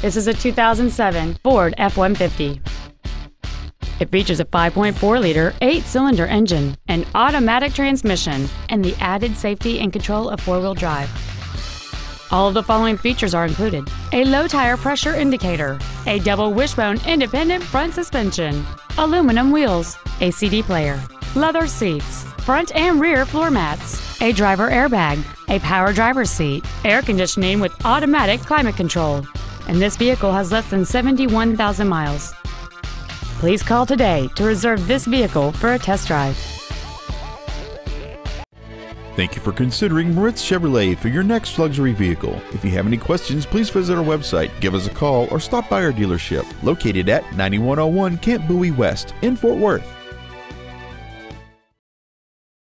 This is a 2007 Ford F-150. It features a 5.4-liter, eight-cylinder engine, an automatic transmission, and the added safety and control of four-wheel drive. All of the following features are included. A low tire pressure indicator, a double wishbone independent front suspension, aluminum wheels, a CD player, leather seats, front and rear floor mats, a driver airbag, a power driver's seat, air conditioning with automatic climate control, and this vehicle has less than 71,000 miles. Please call today to reserve this vehicle for a test drive. Thank you for considering Moritz Chevrolet for your next luxury vehicle. If you have any questions, please visit our website, give us a call, or stop by our dealership located at 9101 Camp Bowie West in Fort Worth.